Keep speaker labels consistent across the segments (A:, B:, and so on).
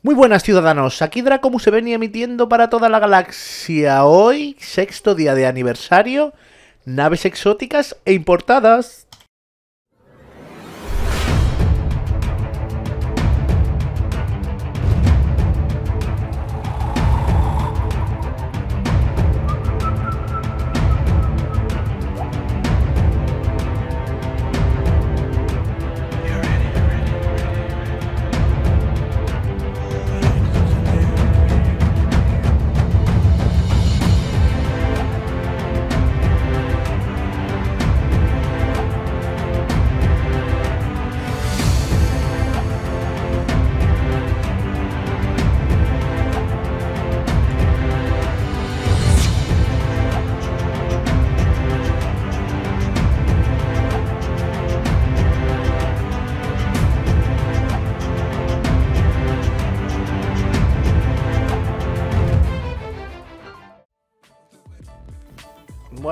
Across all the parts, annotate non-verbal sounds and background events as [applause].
A: Muy buenas ciudadanos, aquí Draco se venía emitiendo para toda la galaxia. Hoy, sexto día de aniversario, naves exóticas e importadas.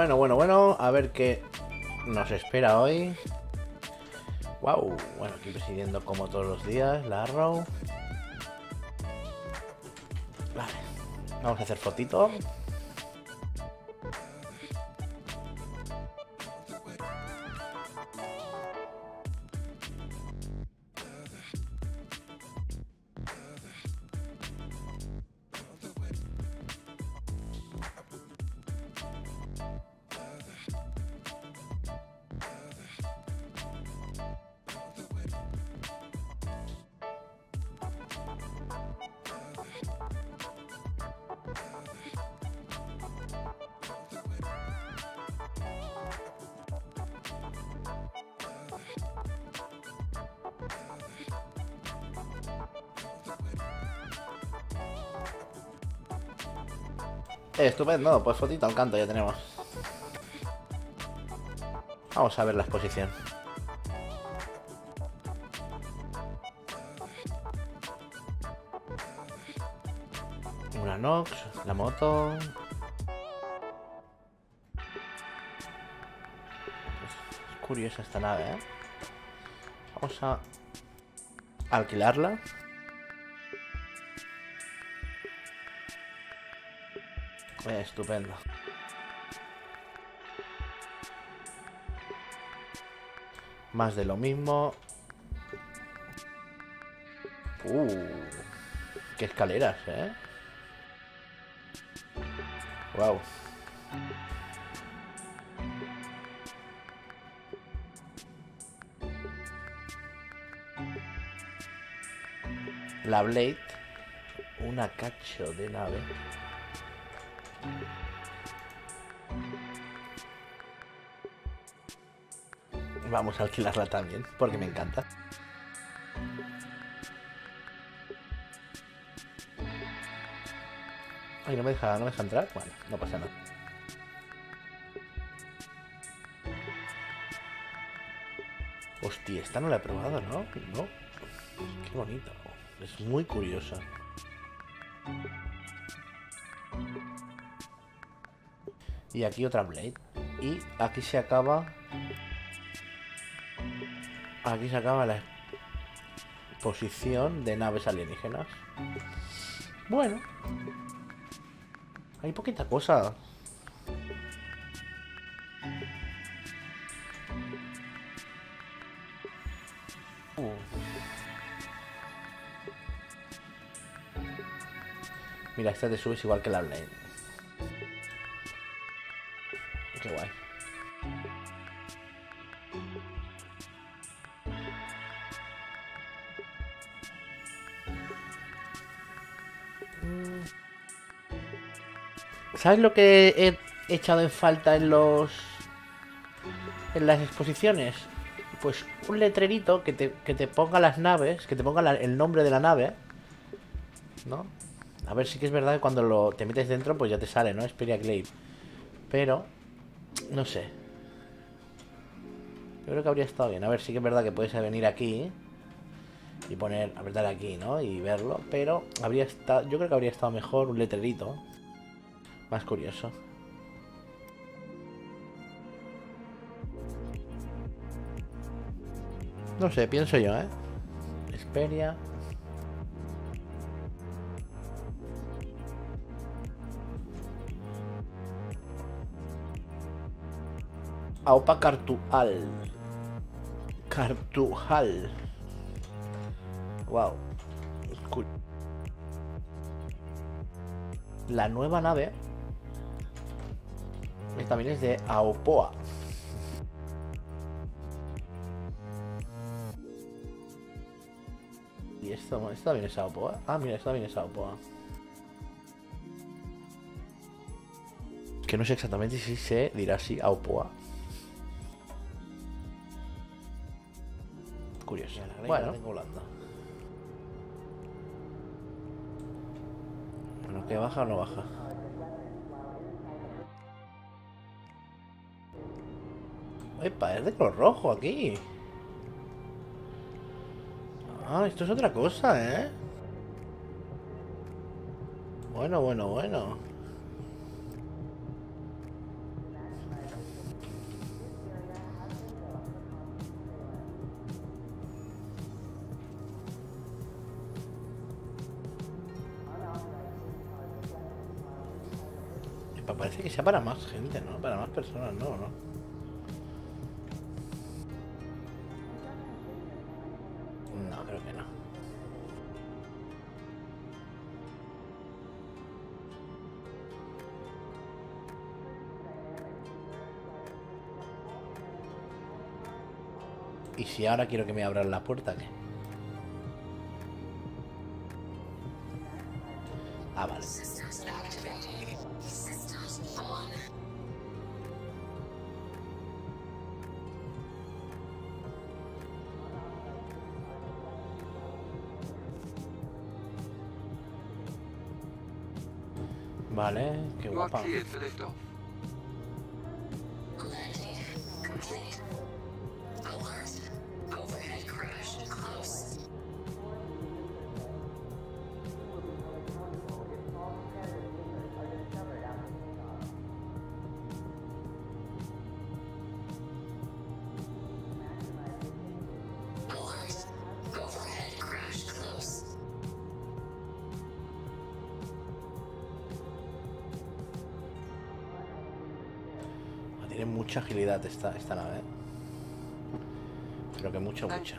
A: Bueno, bueno, bueno, a ver qué nos espera hoy. Wow, bueno, aquí presidiendo como todos los días, la Arrow. Vale, vamos a hacer fotito. Estupendo, pues fotito al canto ya tenemos. Vamos a ver la exposición. Una Nox, la moto. Es curiosa esta nave, ¿eh? Vamos a alquilarla. Estupendo. Más de lo mismo. Uh, qué escaleras, ¿eh? Wow. La Blade. Una cacho de nave. Vamos a alquilarla también, porque me encanta. Ay, no me deja, no me deja entrar. Bueno, no pasa nada. Hostia, esta no la he probado, ¿no? No. Qué bonito. Es muy curiosa. Y aquí otra Blade. Y aquí se acaba... Aquí se acaba la exposición de naves alienígenas. Bueno. Hay poquita cosa. Mira, esta te subes igual que la Blade. ¿Sabes lo que he echado en falta en los... en las exposiciones? Pues un letrerito que te, que te ponga las naves, que te ponga el nombre de la nave, ¿no? A ver, sí que es verdad que cuando lo, te metes dentro, pues ya te sale, ¿no? Xperia Glaive. Pero, no sé. Yo creo que habría estado bien. A ver, sí que es verdad que puedes venir aquí y poner, apretar aquí, ¿no? Y verlo, pero habría estado, yo creo que habría estado mejor un letrerito más curioso. No sé, pienso yo, ¿eh? Esperia. Aupa Cartual. Cartujal. Wow. La nueva nave también es de Aopoa. ¿Y esto, esto también es Aopoa? Ah, mira, esto también es Aopoa. Que no sé exactamente si se dirá así Aopoa. Curioso. Bueno. Que baja o no baja. Epa, es de color rojo aquí. Ah, esto es otra cosa, ¿eh? Bueno, bueno, bueno. Que sea para más gente, ¿no? Para más personas, no, ¿no? ¿Y si ahora quiero que me abran la puerta, qué? Ah, vale. Vale, qué guapa. Tiene mucha agilidad esta, esta nave. Pero que mucha, mucha.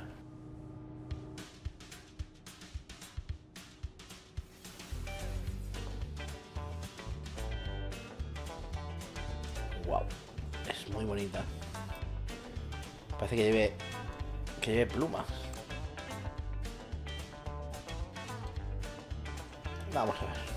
A: Wow. Es muy bonita. Parece que lleve. que lleve plumas. Vamos a ver.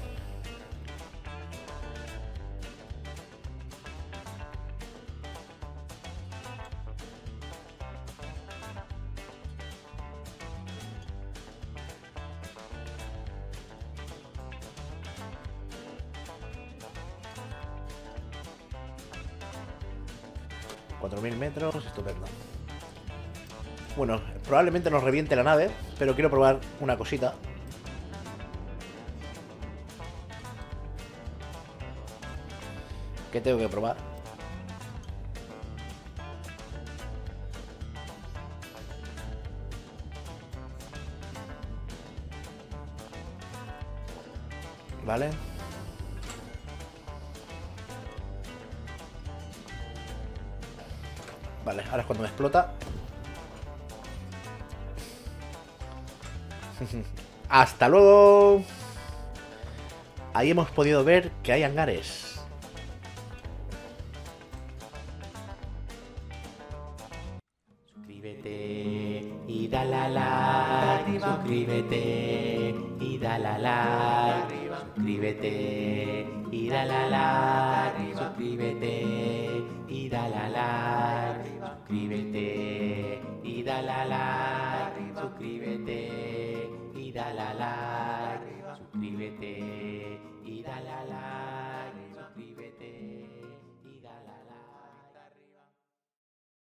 A: 4.000 metros, estupendo. Bueno, probablemente nos reviente la nave, pero quiero probar una cosita. ¿Qué tengo que probar? ¿Vale? Vale, ahora es cuando me explota. [laughs] ¡Hasta luego! Ahí hemos podido ver que hay hangares. Suscríbete y dale like. Suscríbete y dale like. Suscríbete y dale like. Suscríbete y dale like